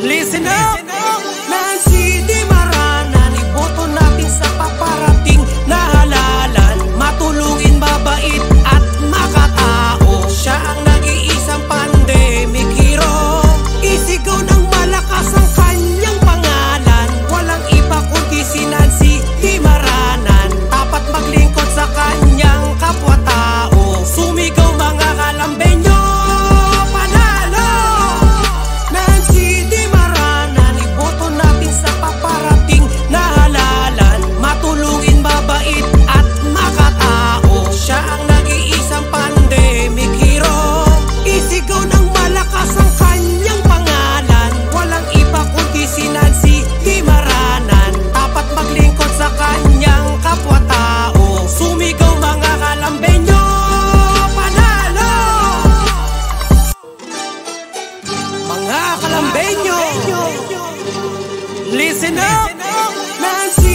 Listen up. Cambeño. Listen up, Nancy.